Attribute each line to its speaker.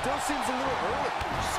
Speaker 1: Still seems a little early.